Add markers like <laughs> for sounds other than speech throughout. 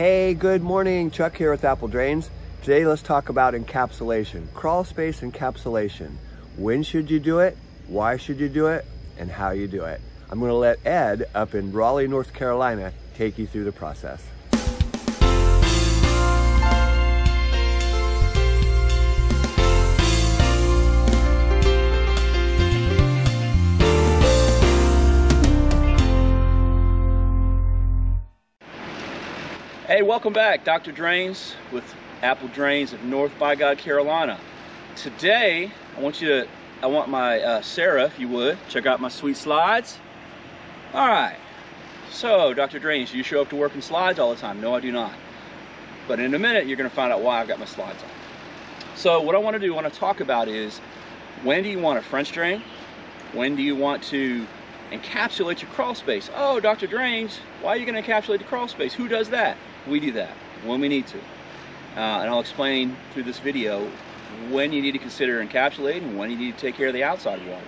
Hey, good morning. Chuck here with Apple Drains. Today let's talk about encapsulation, crawl space encapsulation. When should you do it? Why should you do it? And how you do it. I'm gonna let Ed up in Raleigh, North Carolina take you through the process. Hey, welcome back. Dr. Drains with Apple Drains of North by God, Carolina. Today, I want you to, I want my uh, Sarah, if you would, check out my sweet slides. All right. So, Dr. Drains, you show up to work in slides all the time? No, I do not. But in a minute, you're going to find out why I've got my slides on. So, what I want to do, I want to talk about is when do you want a French drain? When do you want to encapsulate your crawl space? Oh, Dr. Drains, why are you going to encapsulate the crawl space? Who does that? We do that when we need to. Uh, and I'll explain through this video when you need to consider encapsulating when you need to take care of the outside water.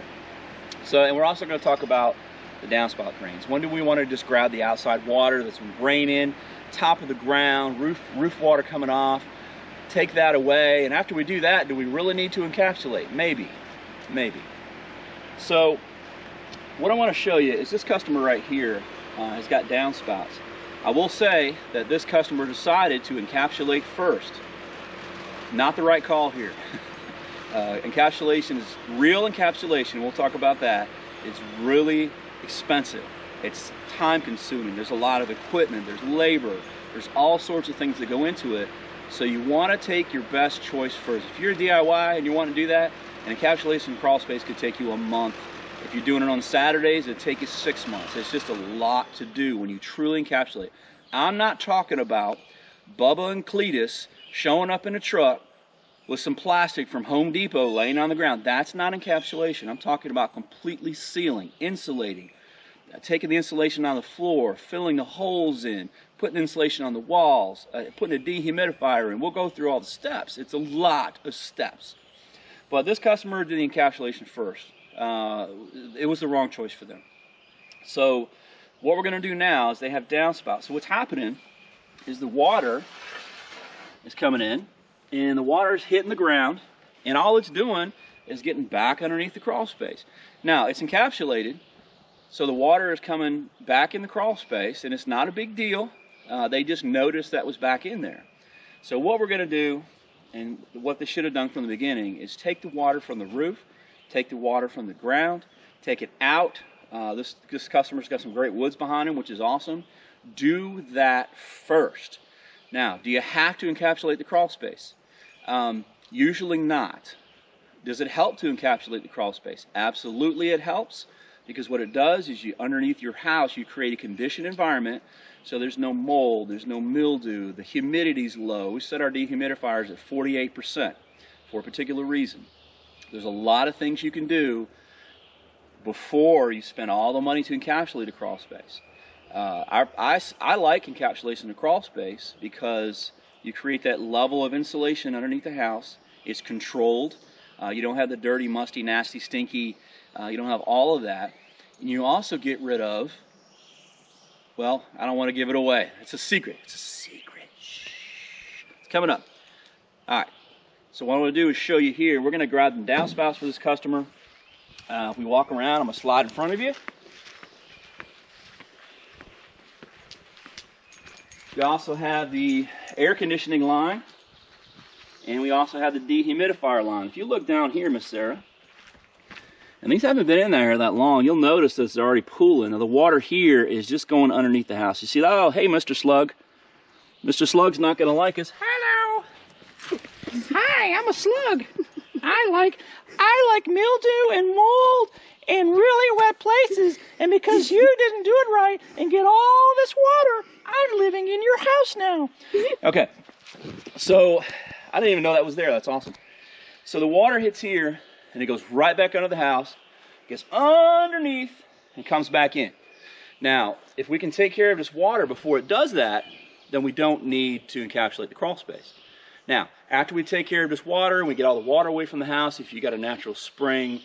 So, and we're also going to talk about the downspout drains. When do we want to just grab the outside water that's been raining, top of the ground, roof, roof water coming off, take that away, and after we do that, do we really need to encapsulate? Maybe, maybe. So, what I want to show you is this customer right here uh, has got downspouts. I will say that this customer decided to encapsulate first. Not the right call here. <laughs> uh, encapsulation is real encapsulation, we'll talk about that. It's really expensive. It's time consuming. There's a lot of equipment, there's labor, there's all sorts of things that go into it. So you want to take your best choice first. If you're DIY and you want to do that, an encapsulation crawl space could take you a month if you're doing it on Saturdays, it'd take you six months. It's just a lot to do when you truly encapsulate. I'm not talking about Bubba and Cletus showing up in a truck with some plastic from Home Depot laying on the ground. That's not encapsulation. I'm talking about completely sealing, insulating, uh, taking the insulation on the floor, filling the holes in, putting insulation on the walls, uh, putting a dehumidifier in. We'll go through all the steps. It's a lot of steps. But this customer did the encapsulation first uh, it was the wrong choice for them. So what we're going to do now is they have downspouts. So what's happening is the water is coming in and the water is hitting the ground and all it's doing is getting back underneath the crawl space. Now it's encapsulated so the water is coming back in the crawl space and it's not a big deal. Uh, they just noticed that was back in there. So what we're going to do and what they should have done from the beginning is take the water from the roof take the water from the ground, take it out. Uh, this, this customer's got some great woods behind him, which is awesome. Do that first. Now, do you have to encapsulate the crawl space? Um, usually not. Does it help to encapsulate the crawl space? Absolutely it helps because what it does is you underneath your house you create a conditioned environment so there's no mold, there's no mildew, the humidity's low. We set our dehumidifiers at 48% for a particular reason. There's a lot of things you can do before you spend all the money to encapsulate a crawl space. Uh, I, I, I like encapsulation of crawl space because you create that level of insulation underneath the house. It's controlled. Uh, you don't have the dirty, musty, nasty, stinky. Uh, you don't have all of that. And you also get rid of, well, I don't want to give it away. It's a secret. It's a secret. Shh. It's coming up. All right. So what I'm to do is show you here. We're going to grab the downspouts for this customer. Uh, if we walk around, I'm going to slide in front of you. We also have the air conditioning line. And we also have the dehumidifier line. If you look down here, Miss Sarah, and these haven't been in there that long, you'll notice that it's already pooling. Now the water here is just going underneath the house. You see, that? oh, hey, Mr. Slug. Mr. Slug's not going to like us. Hello. Hi, I'm a slug. I like I like mildew and mold and really wet places. And because you didn't do it right and get all this water, I'm living in your house now. Okay. So I didn't even know that was there. That's awesome. So the water hits here and it goes right back under the house, gets underneath, and comes back in. Now, if we can take care of this water before it does that, then we don't need to encapsulate the crawl space. Now, after we take care of this water we get all the water away from the house, if you got a natural spring,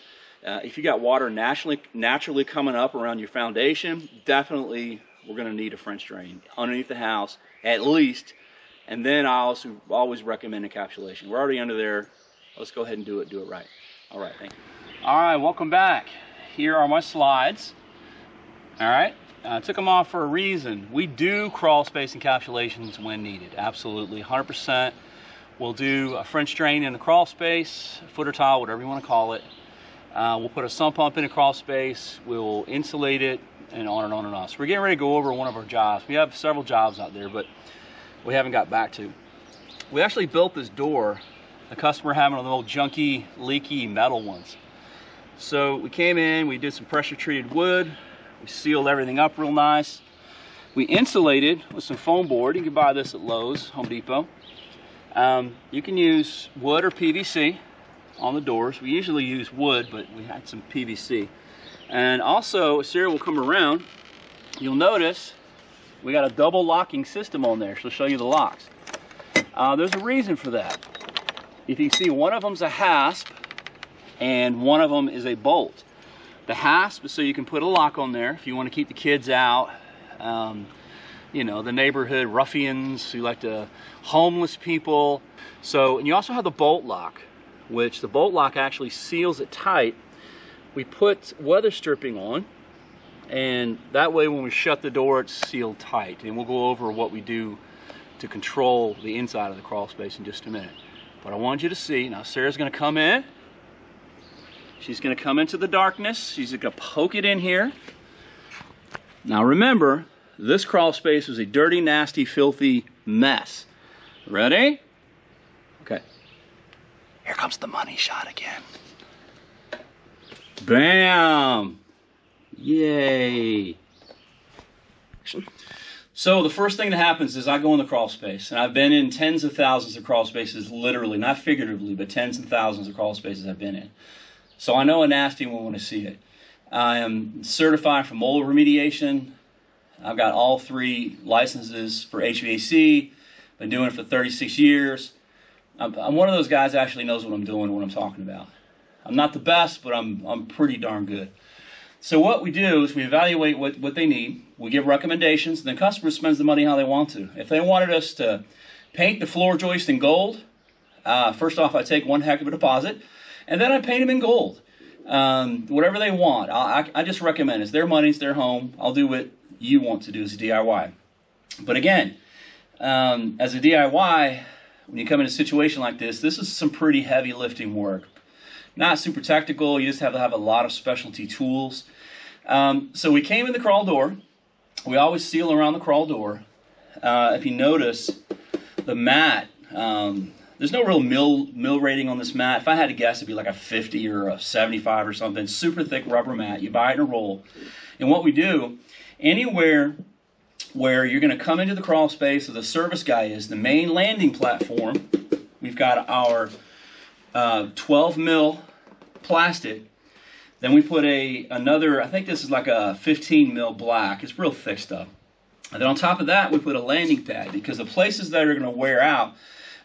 uh, if you got water naturally, naturally coming up around your foundation, definitely we're going to need a French drain underneath the house at least. And then I also always recommend encapsulation. We're already under there. Let's go ahead and do it, do it right. All right, thank you. All right, welcome back. Here are my slides. All right, I took them off for a reason. We do crawl space encapsulations when needed, absolutely, 100%. We'll do a French drain in the crawl space, footer tile, whatever you want to call it. Uh, we'll put a sump pump in the crawl space. We'll insulate it, and on and on and on. So we're getting ready to go over one of our jobs. We have several jobs out there, but we haven't got back to. We actually built this door. The customer having one of the old junky, leaky metal ones. So we came in, we did some pressure treated wood, we sealed everything up real nice. We insulated with some foam board. You can buy this at Lowe's, Home Depot. Um, you can use wood or PVC on the doors. We usually use wood, but we had some PVC. And also, Sarah will come around. You'll notice we got a double locking system on there. She'll show you the locks. Uh, there's a reason for that. If you see, one of them's a hasp and one of them is a bolt. The hasp is so you can put a lock on there if you want to keep the kids out. Um, you know, the neighborhood ruffians who like to, homeless people. So, and you also have the bolt lock, which the bolt lock actually seals it tight. We put weather stripping on, and that way when we shut the door, it's sealed tight. And we'll go over what we do to control the inside of the crawl space in just a minute. But I want you to see, now Sarah's gonna come in, She's going to come into the darkness. She's going to poke it in here. Now remember, this crawl space was a dirty, nasty, filthy mess. Ready? Okay. Here comes the money shot again. Bam! Yay! So the first thing that happens is I go in the crawl space, and I've been in tens of thousands of crawl spaces, literally, not figuratively, but tens and thousands of crawl spaces I've been in. So I know a nasty one when I see it. I am certified for mold remediation. I've got all three licenses for HVAC. Been doing it for 36 years. I'm, I'm one of those guys that actually knows what I'm doing, what I'm talking about. I'm not the best, but I'm, I'm pretty darn good. So what we do is we evaluate what, what they need. We give recommendations. And the customer spends the money how they want to. If they wanted us to paint the floor joist in gold, uh, first off, I take one heck of a deposit and then I paint them in gold. Um, whatever they want. I, I, I just recommend it's their money, it's their home. I'll do what you want to do as a DIY. But again, um, as a DIY, when you come in a situation like this, this is some pretty heavy lifting work. Not super technical, you just have to have a lot of specialty tools. Um, so we came in the crawl door. We always seal around the crawl door. Uh, if you notice, the mat, um, there's no real mill mill rating on this mat. If I had to guess, it'd be like a 50 or a 75 or something. Super thick rubber mat. You buy it in a roll. And what we do, anywhere where you're going to come into the crawl space, where the service guy is, the main landing platform, we've got our uh, 12 mil plastic. Then we put a another, I think this is like a 15 mil black. It's real thick stuff. And then on top of that, we put a landing pad because the places that are going to wear out,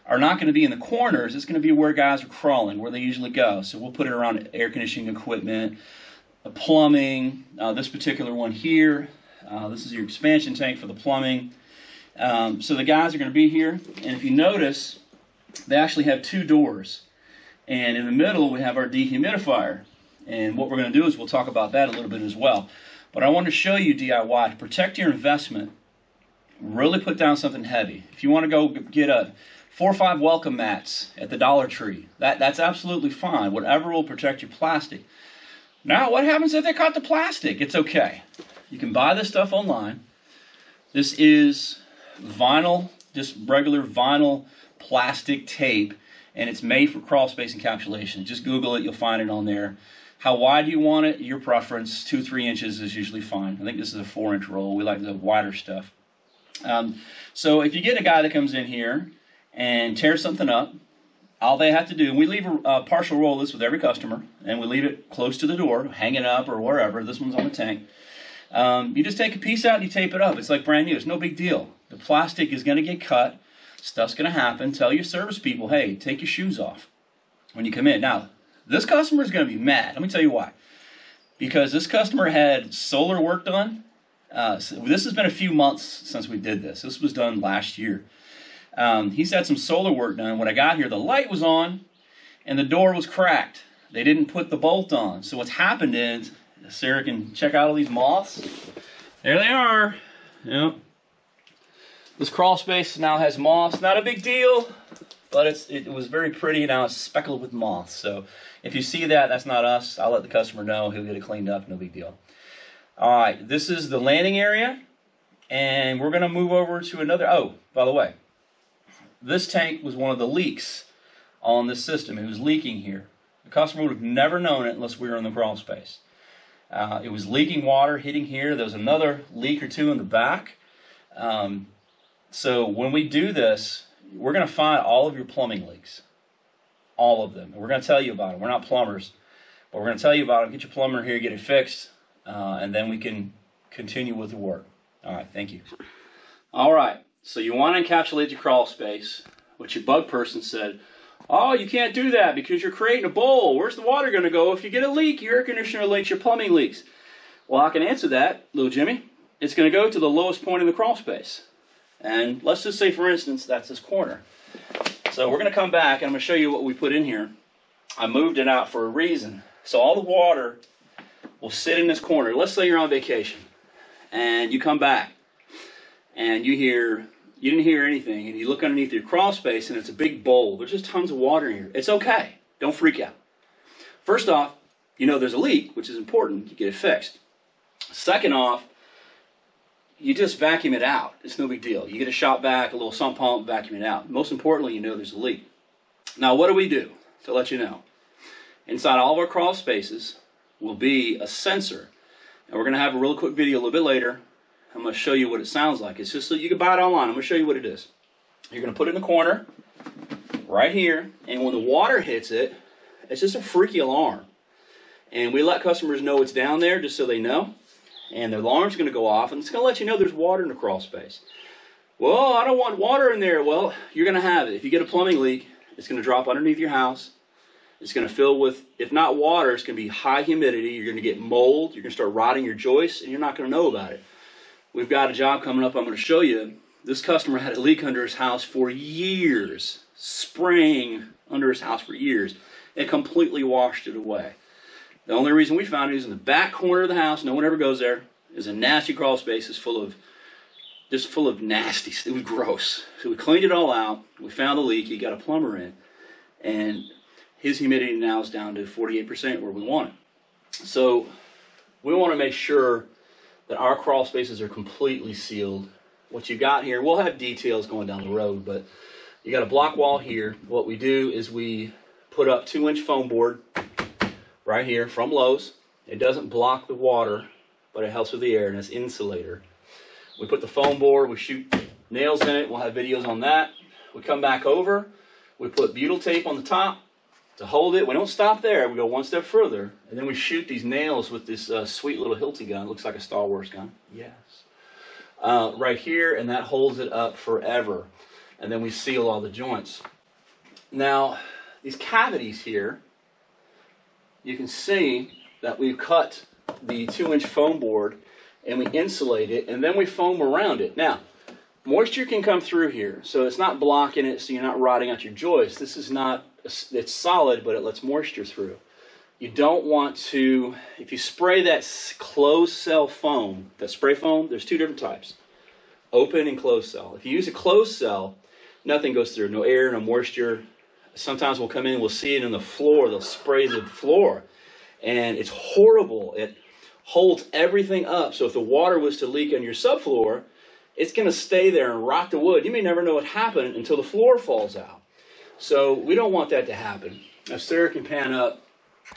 are not going to be in the corners. It's going to be where guys are crawling, where they usually go. So we'll put it around air conditioning equipment, plumbing. Uh, this particular one here, uh, this is your expansion tank for the plumbing. Um, so the guys are going to be here, and if you notice, they actually have two doors. And in the middle, we have our dehumidifier. And what we're going to do is we'll talk about that a little bit as well. But I want to show you DIY to protect your investment. Really put down something heavy. If you want to go get a four or five welcome mats at the Dollar Tree. That, that's absolutely fine. Whatever will protect your plastic. Now, what happens if they cut the plastic? It's okay. You can buy this stuff online. This is vinyl, just regular vinyl plastic tape, and it's made for crawl space encapsulation. Just Google it, you'll find it on there. How wide do you want it? Your preference. Two, three inches is usually fine. I think this is a four inch roll. We like the wider stuff. Um, so if you get a guy that comes in here and tear something up, all they have to do, and we leave a, a partial roll this with every customer, and we leave it close to the door, hanging up or wherever. This one's on the tank. Um, you just take a piece out and you tape it up. It's like brand new. It's no big deal. The plastic is going to get cut. Stuff's going to happen. Tell your service people, hey, take your shoes off when you come in. Now, this customer is going to be mad. Let me tell you why. Because this customer had solar work done Uh, so this has been a few months since we did this. This was done last year. Um, he's had some solar work done. When I got here, the light was on and the door was cracked. They didn't put the bolt on. So what's happened is, Sarah can check out all these moths. There they are. Yep. This crawl space now has moths. Not a big deal, but it's it was very pretty. Now it's speckled with moths. So if you see that, that's not us. I'll let the customer know. He'll get it cleaned up. No big deal. All right, this is the landing area, and we're going to move over to another. Oh, by the way, this tank was one of the leaks on this system. It was leaking here. The customer would have never known it unless we were in the crawl space. Uh, it was leaking water hitting here. There was another leak or two in the back. Um, so when we do this, we're going to find all of your plumbing leaks, all of them. And we're going to tell you about them. We're not plumbers, but we're going to tell you about them. Get your plumber here, get it fixed, uh, and then we can continue with the work. All right, thank you. All right, so you want to encapsulate your crawl space, which your bug person said, Oh, you can't do that because you're creating a bowl. Where's the water going to go if you get a leak? Your air conditioner leaks, your plumbing leaks. Well, I can answer that, little Jimmy. It's going to go to the lowest point in the crawl space. And let's just say, for instance, that's this corner. So we're going to come back and I'm going to show you what we put in here. I moved it out for a reason. So all the water will sit in this corner. Let's say you're on vacation and you come back and you hear you didn't hear anything, and you look underneath your crawl space and it's a big bowl. There's just tons of water in here. It's okay. Don't freak out. First off, you know there's a leak, which is important. You get it fixed. Second off, you just vacuum it out. It's no big deal. You get a shop vac, a little sump pump, vacuum it out. Most importantly, you know there's a leak. Now, what do we do to let you know? Inside all of our crawl spaces will be a sensor. And we're going to have a real quick video a little bit later I'm going to show you what it sounds like. It's just so you can buy it online. I'm going to show you what it is. You're going to put it in the corner right here, and when the water hits it, it's just a freaky alarm. And we let customers know it's down there just so they know. And the alarm's going to go off, and it's going to let you know there's water in the crawl space. Well, I don't want water in there. Well, you're going to have it. If you get a plumbing leak, it's going to drop underneath your house. It's going to fill with, if not water, it's going to be high humidity. You're going to get mold. You're going to start rotting your joists, and you're not going to know about it. We've got a job coming up I'm going to show you. This customer had a leak under his house for years, spraying under his house for years, and completely washed it away. The only reason we found it is in the back corner of the house. No one ever goes there. Is a nasty crawl space. It's full of just full of nasty. It was gross. So we cleaned it all out. We found the leak. He got a plumber in, and his humidity now is down to 48% where we want it. So we want to make sure that our crawl spaces are completely sealed. What you got here, we'll have details going down the road, but you got a block wall here. What we do is we put up two inch foam board right here from Lowe's. It doesn't block the water, but it helps with the air and it's insulator. We put the foam board, we shoot nails in it. We'll have videos on that. We come back over, we put butyl tape on the top, to hold it. We don't stop there. We go one step further, and then we shoot these nails with this uh, sweet little Hilti gun. It looks like a Star Wars gun. Yes. Uh, right here, and that holds it up forever. And then we seal all the joints. Now, these cavities here, you can see that we've cut the two-inch foam board and we insulate it, and then we foam around it. Now, moisture can come through here, so it's not blocking it so you're not rotting out your joists. This is not it's solid, but it lets moisture through. You don't want to, if you spray that closed cell foam, that spray foam, there's two different types open and closed cell. If you use a closed cell, nothing goes through, no air, no moisture. Sometimes we'll come in, we'll see it in the floor, they'll spray the floor, and it's horrible. It holds everything up. So if the water was to leak on your subfloor, it's going to stay there and rot the wood. You may never know what happened until the floor falls out. So we don't want that to happen. If Sarah can pan up,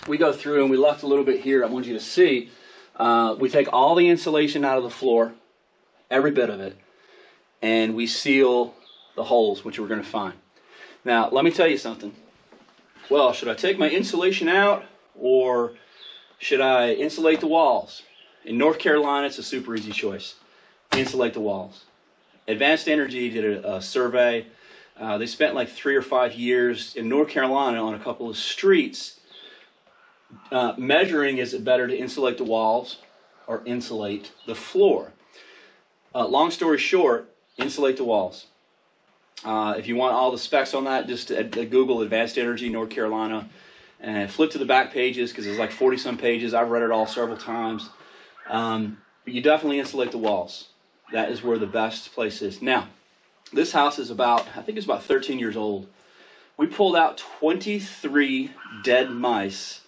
we go through and we left a little bit here. I want you to see. Uh, we take all the insulation out of the floor, every bit of it, and we seal the holes, which we're going to find. Now, let me tell you something. Well, should I take my insulation out or should I insulate the walls? In North Carolina, it's a super easy choice. Insulate the walls. Advanced Energy did a, a survey uh, they spent like three or five years in North Carolina on a couple of streets uh, measuring is it better to insulate the walls or insulate the floor. Uh, long story short, insulate the walls. Uh, if you want all the specs on that, just uh, Google Advanced Energy North Carolina and flip to the back pages because there's like 40 some pages. I've read it all several times. Um, but you definitely insulate the walls. That is where the best place is. Now, this house is about, I think it's about 13 years old. We pulled out 23 dead mice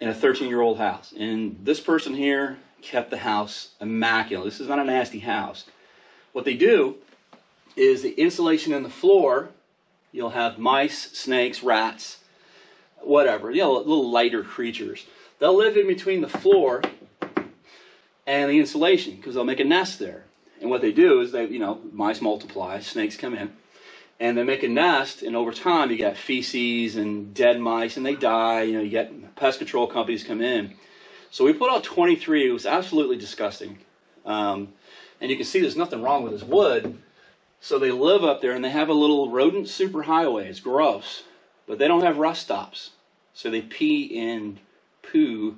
in a 13 year old house. And this person here kept the house immaculate. This is not a nasty house. What they do is the insulation in the floor, you'll have mice, snakes, rats, whatever, you know, little lighter creatures. They'll live in between the floor and the insulation because they'll make a nest there. And what they do is they, you know, mice multiply, snakes come in, and they make a nest. And over time, you get feces and dead mice, and they die. You know, you get pest control companies come in. So we put out 23. It was absolutely disgusting. Um, and you can see there's nothing wrong with this wood. So they live up there, and they have a little rodent superhighway. It's gross, but they don't have rust stops. So they pee and poo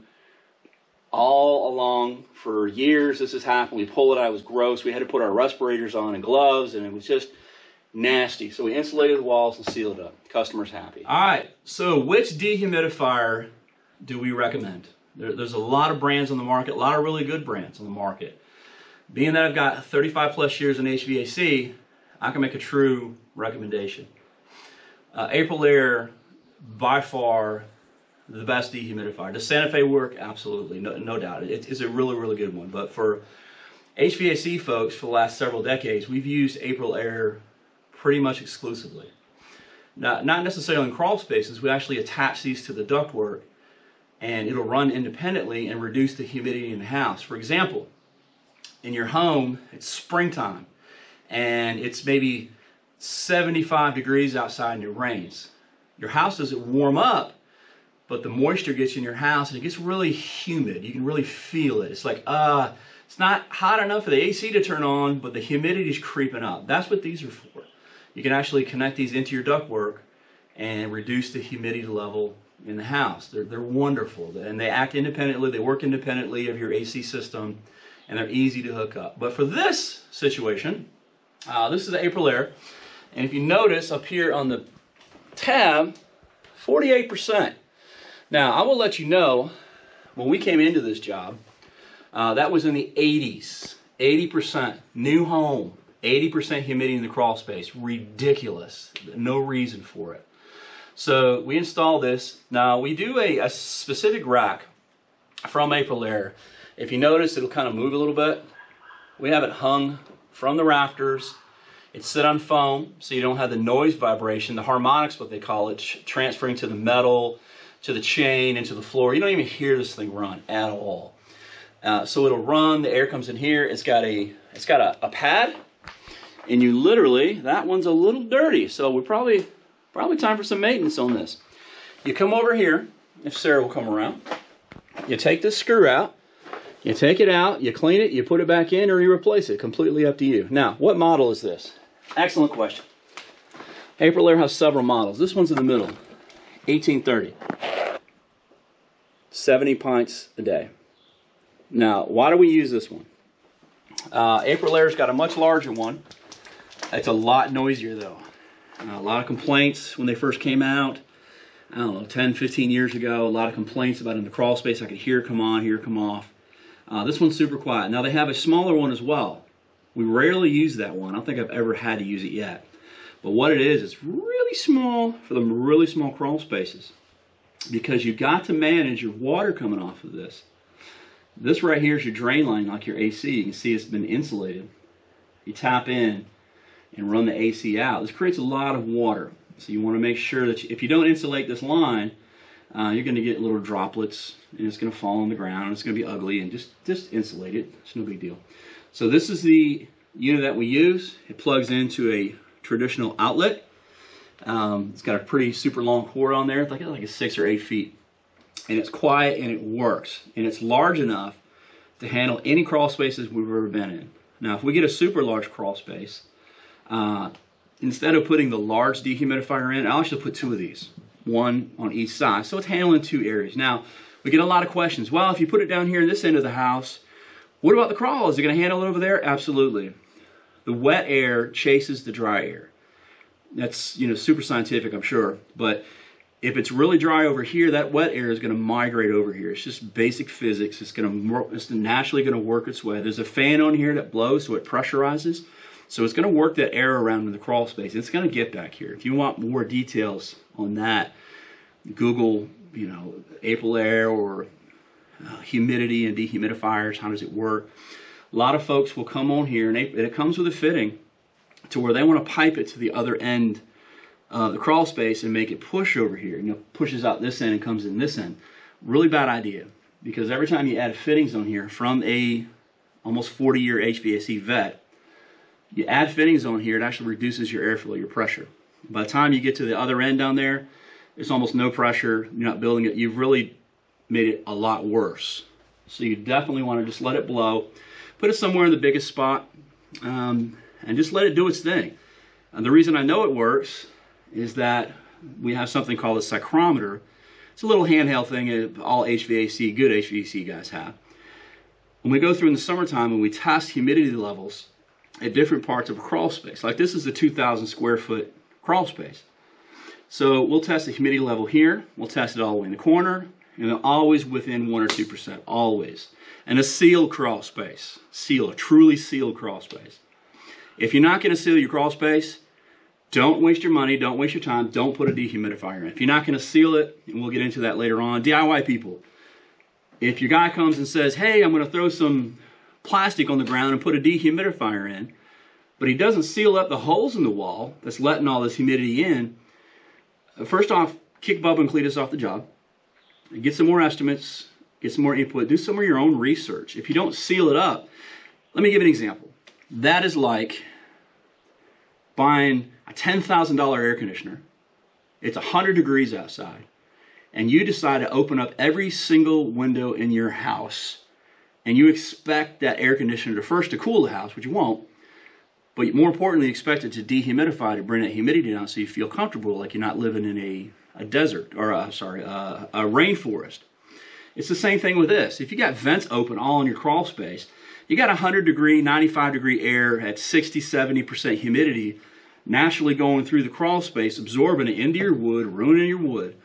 all along for years. This has happened. We pulled it out. It was gross. We had to put our respirators on and gloves, and it was just nasty. So we insulated the walls and sealed it up. Customers happy. All right. So which dehumidifier do we recommend? There, there's a lot of brands on the market, a lot of really good brands on the market. Being that I've got 35 plus years in HVAC, I can make a true recommendation. Uh, Aprilaire, by far, the best dehumidifier. Does Santa Fe work? Absolutely, no, no doubt. It, it's a really, really good one. But for HVAC folks, for the last several decades, we've used Aprilaire pretty much exclusively. Now, not necessarily in crawl spaces, we actually attach these to the ductwork and it'll run independently and reduce the humidity in the house. For example, in your home, it's springtime and it's maybe 75 degrees outside and it rains. Your house doesn't warm up but the moisture gets in your house and it gets really humid. You can really feel it. It's like, uh, it's not hot enough for the AC to turn on, but the humidity is creeping up. That's what these are for. You can actually connect these into your ductwork and reduce the humidity level in the house. They're, they're wonderful and they act independently. They work independently of your AC system and they're easy to hook up. But for this situation, uh, this is the Aprilaire. And if you notice up here on the tab, 48%. Now, I will let you know, when we came into this job, uh, that was in the 80s. 80%. New home. 80% humidity in the crawl space. Ridiculous. No reason for it. So we install this. Now we do a, a specific rack from Aprilaire. If you notice, it'll kind of move a little bit. We have it hung from the rafters. It's set on foam, so you don't have the noise vibration, the harmonics, what they call it, transferring to the metal, to the chain and to the floor. You don't even hear this thing run at all. Uh, so it'll run, the air comes in here, it's got a it's got a, a pad, and you literally, that one's a little dirty, so we're probably probably time for some maintenance on this. You come over here, if Sarah will come around, you take this screw out, you take it out, you clean it, you put it back in, or you replace it, completely up to you. Now, what model is this? Excellent question. Aprilaire has several models. This one's in the middle, 1830. 70 pints a day. Now, why do we use this one? Uh, Aprilaire's got a much larger one. It's a lot noisier though. Uh, a lot of complaints when they first came out. I don't know, 10, 15 years ago. A lot of complaints about in the crawl space. I could hear come on, hear come off. Uh, this one's super quiet. Now they have a smaller one as well. We rarely use that one. I don't think I've ever had to use it yet. But what it is, it's really small for the really small crawl spaces because you've got to manage your water coming off of this. This right here is your drain line, like your AC. You can see it's been insulated. You tap in and run the AC out. This creates a lot of water. So you want to make sure that you, if you don't insulate this line, uh, you're going to get little droplets and it's going to fall on the ground. And it's going to be ugly and just, just insulate it. It's no big deal. So this is the unit that we use. It plugs into a traditional outlet. Um, it's got a pretty super long cord on there. Like, like a six or eight feet. And it's quiet and it works. And it's large enough to handle any crawl spaces we've ever been in. Now, if we get a super large crawl space, uh, instead of putting the large dehumidifier in, I'll actually put two of these, one on each side. So it's handling two areas. Now, we get a lot of questions. Well, if you put it down here in this end of the house, What about the crawl? Is it going to handle it over there? Absolutely. The wet air chases the dry air. That's you know super scientific, I'm sure. But if it's really dry over here, that wet air is going to migrate over here. It's just basic physics. It's going to it's naturally going to work its way. There's a fan on here that blows, so it pressurizes. So it's going to work that air around in the crawl space. It's going to get back here. If you want more details on that, Google, you know, Aprilaire or uh, humidity and dehumidifiers. How does it work? A lot of folks will come on here, and, and it comes with a fitting to where they want to pipe it to the other end of the crawl space and make it push over here. You know, pushes out this end and comes in this end. Really bad idea because every time you add fittings on here from a almost 40 year HVAC vet, you add fittings on here, it actually reduces your airflow, your pressure. By the time you get to the other end down there, it's almost no pressure. You're not building it. You've really made it a lot worse. So you definitely want to just let it blow. Put it somewhere in the biggest spot um, and just let it do its thing. And the reason I know it works is that we have something called a psychrometer. It's a little handheld thing all HVAC, good HVAC guys have. When we go through in the summertime and we test humidity levels, at different parts of a crawl space. Like this is a 2,000 square foot crawl space. So we'll test the humidity level here. We'll test it all the way in the corner. And always within 1 or 2%. Always. And a sealed crawl space. Seal, a truly sealed crawl space. If you're not going to seal your crawl space, don't waste your money, don't waste your time, don't put a dehumidifier in. If you're not going to seal it, and we'll get into that later on, DIY people, if your guy comes and says, hey, I'm going to throw some plastic on the ground and put a dehumidifier in, but he doesn't seal up the holes in the wall that's letting all this humidity in, first off, kick Bubba and Cletus off the job, get some more estimates, get some more input, do some of your own research. If you don't seal it up, let me give an example. That is like buying a $10,000 air conditioner. It's 100 degrees outside. And you decide to open up every single window in your house and you expect that air conditioner to first to cool the house, which you won't, but more importantly, expect it to dehumidify to bring that humidity down so you feel comfortable like you're not living in a, a desert or a, sorry, a, a rainforest. It's the same thing with this. If you got vents open all in your crawl space, you got 100 degree, 95 degree air at 60, 70% humidity naturally going through the crawl space, absorbing it into your wood, ruining your wood.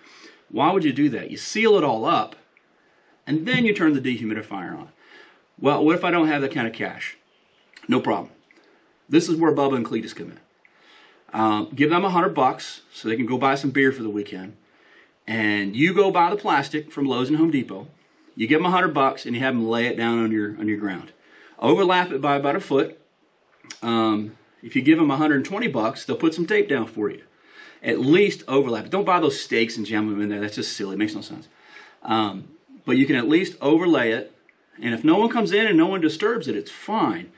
Why would you do that? You seal it all up, and then you turn the dehumidifier on. Well, what if I don't have that kind of cash? No problem. This is where Bubba and Cletus come in. Um, give them a hundred bucks so they can go buy some beer for the weekend. And you go buy the plastic from Lowe's and Home Depot. You give them a hundred bucks and you have them lay it down on your on your ground. Overlap it by about a foot. Um, if you give them 120 bucks, they'll put some tape down for you. At least overlap it. Don't buy those stakes and jam them in there. That's just silly. It makes no sense. Um, but you can at least overlay it and if no one comes in and no one disturbs it, it's fine.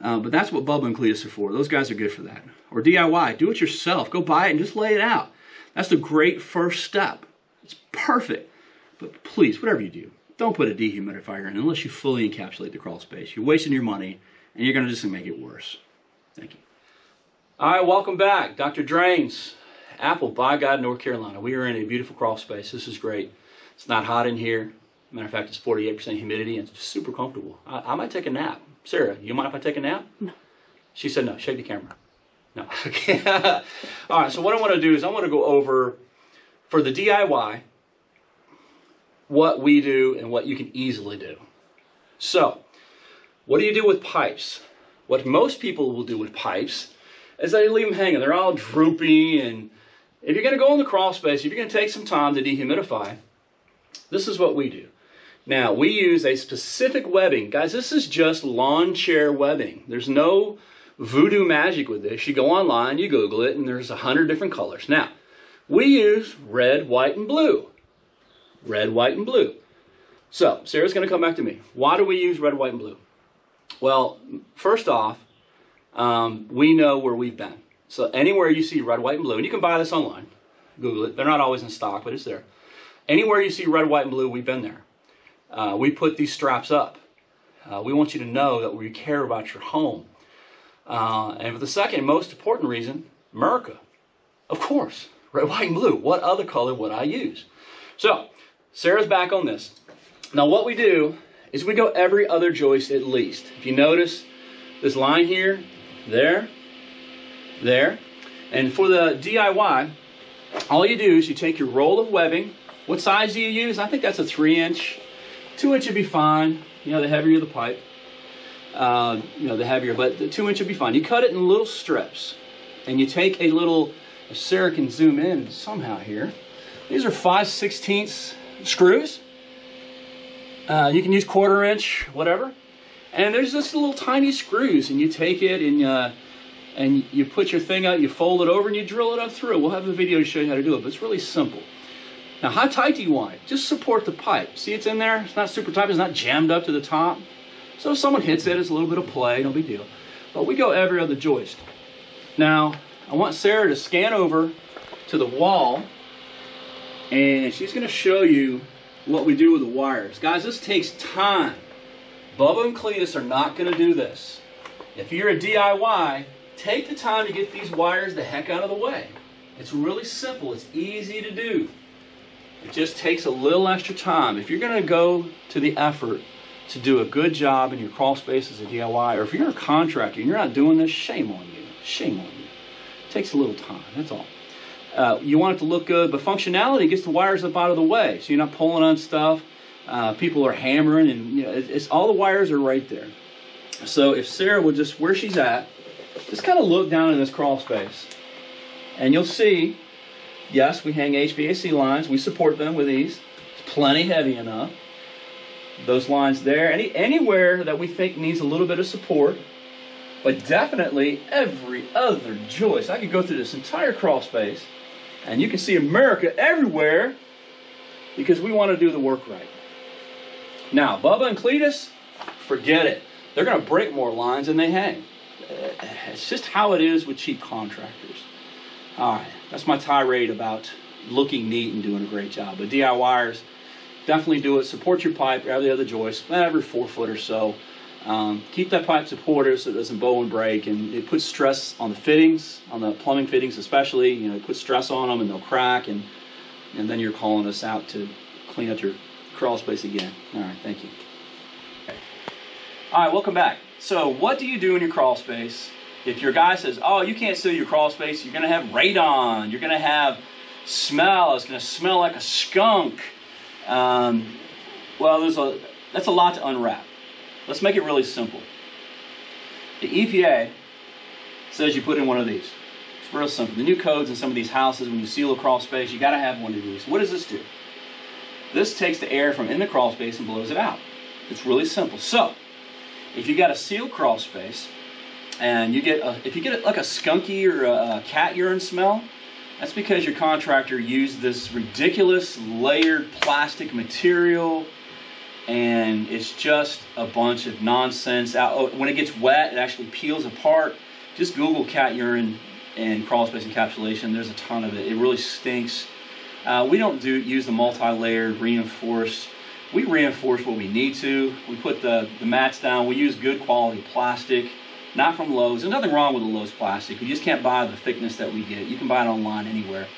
Uh, but that's what Bubba and Cletus are for. Those guys are good for that. Or DIY, do it yourself. Go buy it and just lay it out. That's the great first step. It's perfect. But please, whatever you do, don't put a dehumidifier in unless you fully encapsulate the crawl space. You're wasting your money and you're going to just make it worse. Thank you. All right, welcome back. Dr. Drains, Apple, by God, North Carolina. We are in a beautiful crawl space. This is great. It's not hot in here. Matter of fact, it's 48% humidity and it's super comfortable. I, I, might take a nap. Sarah, you mind if I take a nap? No. She said no. Shake the camera. No. Okay. <laughs> All right, so what I want to do is I want to go over, for the DIY, what we do and what you can easily do. So, what do you do with pipes? What most people will do with pipes is they leave them hanging. They're all droopy and if you're going to go in the crawl space, if you're going to take some time to dehumidify, this is what we do. Now, we use a specific webbing. Guys, this is just lawn chair webbing. There's no voodoo magic with this. You go online, you Google it, and there's a hundred different colors. Now, we use red, white, and blue. Red, white, and blue. So, Sarah's going to come back to me. Why do we use red, white, and blue? Well, first off, um, we know where we've been. So anywhere you see red, white, and blue, and you can buy this online, Google it. They're not always in stock, but it's there. Anywhere you see red, white, and blue, we've been there. Uh, we put these straps up. Uh, we want you to know that we care about your home. Uh, and for the second most important reason, America. Of course, red, white, and blue. What other color would I use? So, Sarah's back on this. Now, what we do is we go every other joist at least. If you notice this line here, there, there, and for the DIY, all you do is you take your roll of webbing. What size do you use? I think that's a three inch. Two inch would be fine. You know, the heavier the pipe, uh, you know, the heavier, but the two inch would be fine. You cut it in little strips and you take a little, Sarah can zoom in somehow here. These are 5 16ths screws. Uh, you can use quarter inch, whatever. And there's just little tiny screws, and you take it and uh, and you put your thing out, you fold it over, and you drill it up through. We'll have a video to show you how to do it, but it's really simple. Now, how tight do you want it? Just support the pipe. See, it's in there. It's not super tight. It's not jammed up to the top. So if someone hits it, it's a little bit of play. No big deal. But we go every other joist. Now, I want Sarah to scan over to the wall, and she's going to show you what we do with the wires. Guys, this takes time. Bubba and Cletus are not going to do this. If you're a DIY, take the time to get these wires the heck out of the way. It's really simple. It's easy to do. It just takes a little extra time. If you're going to go to the effort to do a good job in your crawl space as a DIY, or if you're a contractor and you're not doing this, shame on you. Shame on you. It takes a little time. That's all. Uh, you want it to look good, but functionality gets the wires up out of the way, so you're not pulling on stuff. Uh, people are hammering, and you know, it's, it's all the wires are right there. So if Sarah would just where she's at, just kind of look down in this crawl space, and you'll see. Yes, we hang HVAC lines. We support them with these. It's plenty heavy enough. Those lines there, any anywhere that we think needs a little bit of support, but definitely every other joist. I could go through this entire crawl space, and you can see America everywhere because we want to do the work right. Now, Bubba and Cletus, forget it. They're going to break more lines than they hang. Uh, it's just how it is with cheap contractors. All right, that's my tirade about looking neat and doing a great job. But DIYers, definitely do it. Support your pipe every other joist, every four foot or so. Um, keep that pipe supported so it doesn't bow and break, and it puts stress on the fittings, on the plumbing fittings especially. You know, it puts stress on them and they'll crack, and and then you're calling us out to clean up your crawl space again. All right, thank you. All right, welcome back. So, what do you do in your crawl space if your guy says, "Oh, you can't seal your crawl space. You're going to have radon. You're going to have smell. It's going to smell like a skunk." Um, well, there's a that's a lot to unwrap. Let's make it really simple. The EPA says you put in one of these. It's real simple. The new codes in some of these houses, when you seal a crawl space, you got to have one of these. What does this do? This takes the air from in the crawl space and blows it out. It's really simple. So, if you got a sealed crawl space, and you get a, if you get like a skunky or a cat urine smell, that's because your contractor used this ridiculous layered plastic material and it's just a bunch of nonsense. Oh, when it gets wet, it actually peels apart. Just Google cat urine and crawl space encapsulation. There's a ton of it. It really stinks. Uh, we don't do use the multi-layered reinforced. We reinforce what we need to. We put the, the mats down. We use good quality plastic, not from Lowe's. There's nothing wrong with the Lowe's plastic. You just can't buy the thickness that we get. You can buy it online anywhere.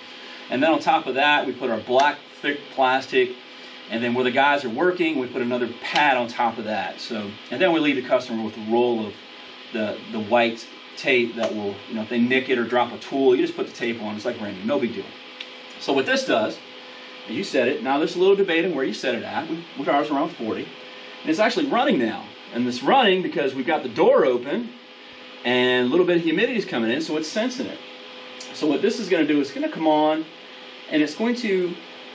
And then on top of that, we put our black thick plastic and then where the guys are working, we put another pad on top of that. So, and then we leave the customer with a roll of the, the white tape that will, you know, if they nick it or drop a tool, you just put the tape on. It's like brand new, no big deal. So what this does, you set it. Now there's a little debate on where you set it at. We, ours around 40. And it's actually running now. And it's running because we've got the door open and a little bit of humidity is coming in, so it's sensing it. So what this is going to do is going to come on and it's going to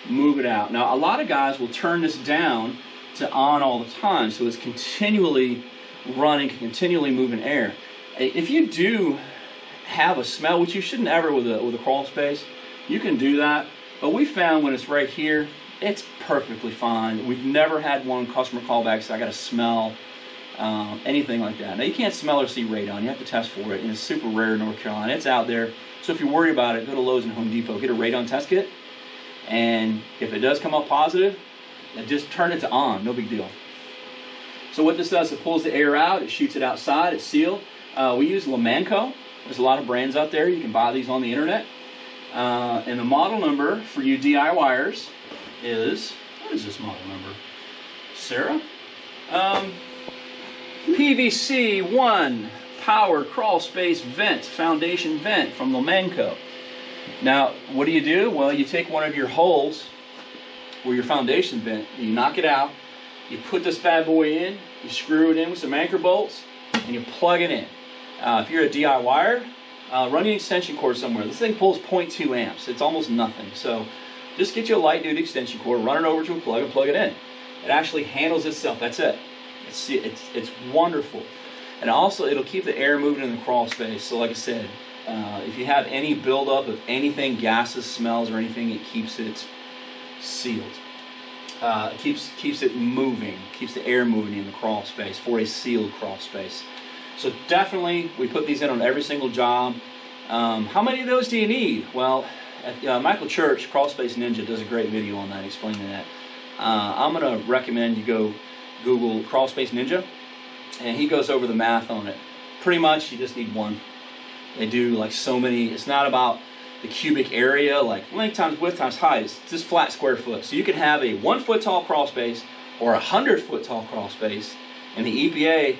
move it out. Now, a lot of guys will turn this down to on all the time, so it's continually running, continually moving air. If you do have a smell, which you shouldn't ever with a, with a crawl space, you can do that. But we found when it's right here, it's perfectly fine. We've never had one customer call back say, I got a smell, um, anything like that. Now, you can't smell or see radon. You have to test for it, and it's super rare in North Carolina. It's out there. So if you worry about it, go to Lowe's and Home Depot, get a radon test kit, and if it does come up positive, just turn it to on, no big deal. So what this does, it pulls the air out, it shoots it outside, it's sealed. Uh, we use Lomanco. There's a lot of brands out there. You can buy these on the internet. Uh, and the model number for you DIYers is, what is this model number? Sarah? Um, PVC 1 power crawl space vent, foundation vent from Lomanco. Now, what do you do? Well, you take one of your holes where your foundation bent, you knock it out, you put this bad boy in, you screw it in with some anchor bolts, and you plug it in. Uh, if you're a DIYer, uh, run an extension cord somewhere. This thing pulls 0.2 amps. It's almost nothing. So just get you a light duty extension cord, run it over to a plug, and plug it in. It actually handles itself. That's it. It's, it's, it's wonderful. And also, it'll keep the air moving in the crawl space. So like I said, uh, if you have any buildup of anything, gases, smells, or anything, it keeps it sealed. Uh, it keeps keeps it moving, keeps the air moving in the crawl space for a sealed crawl space. So definitely, we put these in on every single job. Um, how many of those do you need? Well, at, uh, Michael Church, Crawl Space Ninja, does a great video on that, explaining that. Uh, I'm going to recommend you go Google Crawl Space Ninja, and he goes over the math on it. Pretty much, you just need one. They do like so many. It's not about the cubic area, like length times width times height. It's just flat square foot. So you can have a one foot tall crawl space or a hundred foot tall crawl space, and the EPA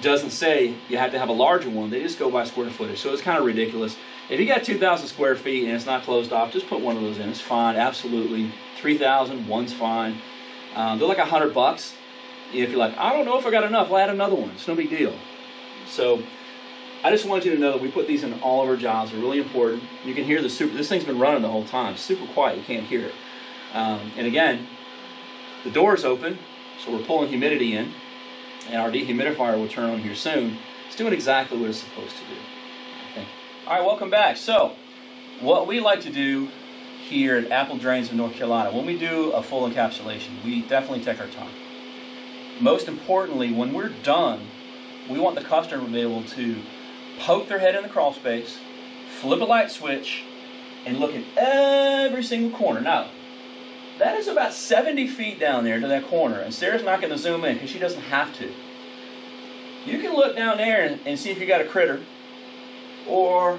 doesn't say you have to have a larger one. They just go by square footage. So it's kind of ridiculous. If you got 2,000 square feet and it's not closed off, just put one of those in. It's fine, absolutely. 3,000, one's fine. Um, they're like a hundred bucks. If you're like, I don't know if I got enough, I'll add another one. It's no big deal. So I just wanted you to know that we put these in all of our jobs. They're really important. You can hear the super. This thing's been running the whole time. super quiet. You can't hear it. Um, and again, the door is open, so we're pulling humidity in, and our dehumidifier will turn on here soon. It's doing exactly what it's supposed to do. Okay. All right, welcome back. So, what we like to do here at Apple Drains of North Carolina, when we do a full encapsulation, we definitely take our time. Most importantly, when we're done, we want the customer to be able to poke their head in the crawl space, flip a light switch, and look at every single corner. Now, that is about 70 feet down there to that corner, and Sarah's not going to zoom in because she doesn't have to. You can look down there and, and, see if you got a critter, or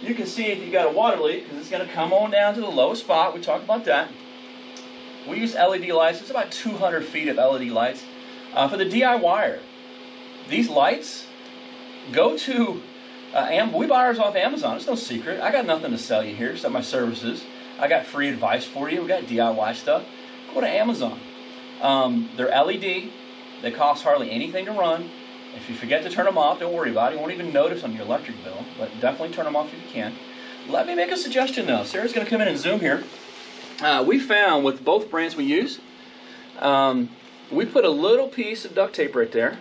you can see if you got a water leak because it's going to come on down to the lowest spot. We talked about that. We use LED lights. It's about 200 feet of LED lights. Uh, for the DIYer, these lights go to uh, we buy ours off Amazon. It's no secret. I got nothing to sell you here except my services. I got free advice for you. We got DIY stuff. Go to Amazon. Um, they're LED. They cost hardly anything to run. If you forget to turn them off, don't worry about it. You won't even notice on your electric bill. But definitely turn them off if you can. Let me make a suggestion though. Sarah's going to come in and zoom here. Uh, we found with both brands we use, um, we put a little piece of duct tape right there.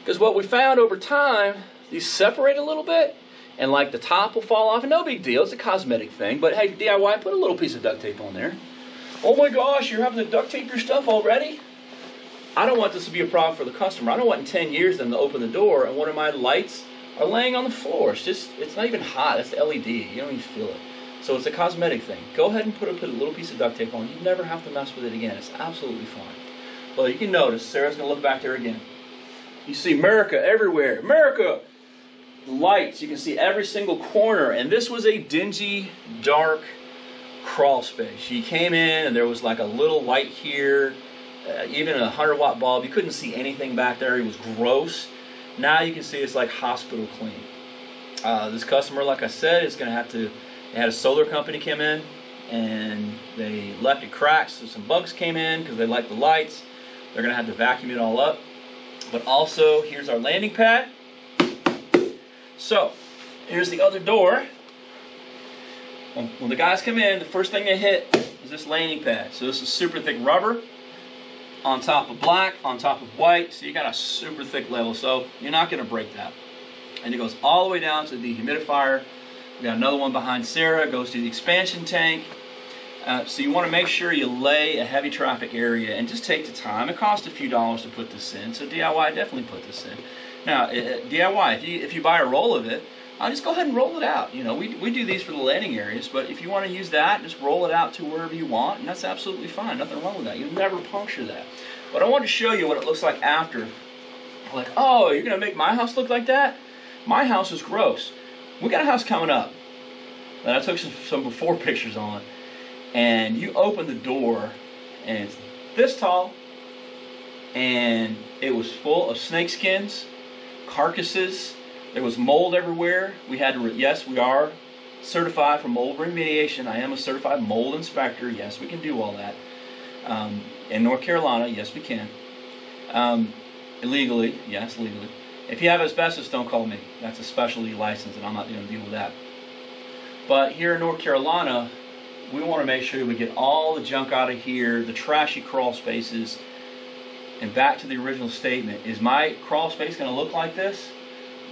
Because what we found over time these separate a little bit, and like the top will fall off, and no big deal. It's a cosmetic thing. But hey, DIY, put a little piece of duct tape on there. Oh my gosh, you're having to duct tape your stuff already? I don't want this to be a problem for the customer. I don't want in 10 years them to open the door and one of my lights are laying on the floor. It's just, it's not even hot. It's LED. You don't even feel it. So it's a cosmetic thing. Go ahead and put a, put a little piece of duct tape on. You never have to mess with it again. It's absolutely fine. Well, you can notice Sarah's going to look back there again. You see America everywhere. America! Lights. You can see every single corner. And this was a dingy, dark crawl space. You came in and there was like a little light here, uh, even a 100 watt bulb. You couldn't see anything back there. It was gross. Now you can see it's like hospital clean. Uh, this customer, like I said, is going to have to. They had a solar company come in and they left it cracked, so some bugs came in because they like the lights. They're going to have to vacuum it all up. But also, here's our landing pad. So, here's the other door. When, the guys come in, the first thing they hit is this landing pad. So this is super thick rubber on top of black, on top of white. So you got a super thick level. So you're not going to break that. And it goes all the way down to the humidifier. We got another one behind Sarah. Goes to the expansion tank. Uh, so you want to make sure you lay a heavy traffic area and just take the time. It costs a few dollars to put this in. So DIY definitely put this in. Now, uh, DIY, if you, if you buy a roll of it, I'll just go ahead and roll it out. You know, we, we do these for the landing areas, but if you want to use that, just roll it out to wherever you want, and that's absolutely fine. Nothing wrong with that. You'll never puncture that. But I want to show you what it looks like after. Like, oh, you're going to make my house look like that? My house is gross. We got a house coming up that I took some, some before <laughs> pictures on, it, and you open the door, and it's this tall, and it was full of snake skins, carcasses. There was mold everywhere. We had to, yes, we are certified for mold remediation. I am a certified mold inspector. Yes, we can do all that. Um, in North Carolina, yes, we can. Um, illegally, yes, legally. If you have asbestos, don't call me. That's a specialty license, and I'm not going to deal with that. But here in North Carolina, we want to make sure we get all the junk out of here, the trashy crawl spaces, and back to the original statement. Is my crawl space going to look like this?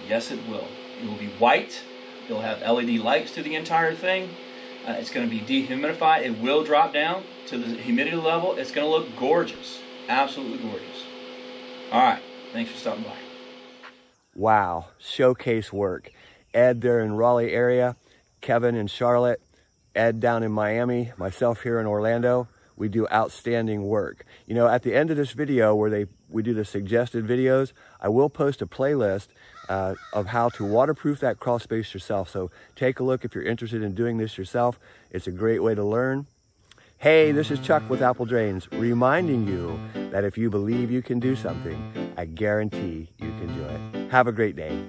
Yes, it will. It will be white. It'll have LED lights to the entire thing. Uh, it's going to be dehumidified. It will drop down to the humidity level. It's going to look gorgeous. Absolutely gorgeous. All right. Thanks for stopping by. Wow, showcase work. Ed there in Raleigh area, Kevin in Charlotte, Ed down in Miami, myself here in Orlando. We do outstanding work. You know, at the end of this video where they we do the suggested videos, I will post a playlist uh, of how to waterproof that crawl space yourself. So take a look if you're interested in doing this yourself. It's a great way to learn. Hey, this is Chuck with Apple Drains, reminding you that if you believe you can do something, I guarantee you can do it. Have a great day.